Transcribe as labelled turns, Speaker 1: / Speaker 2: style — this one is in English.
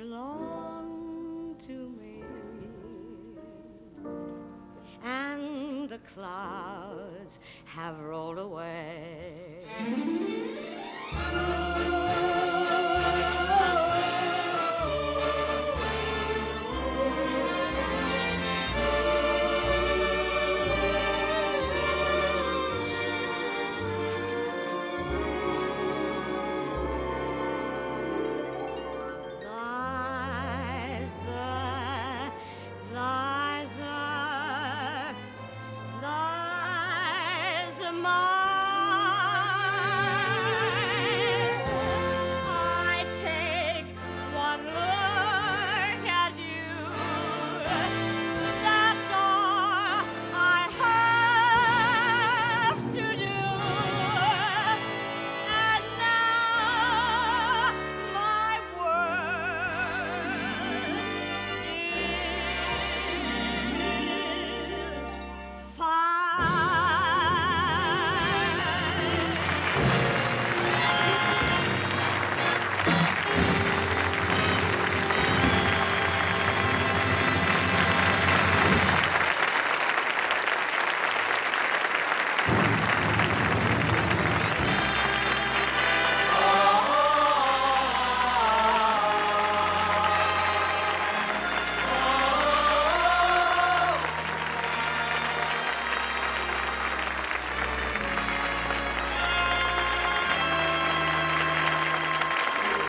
Speaker 1: belong to me, and the clouds have rolled away.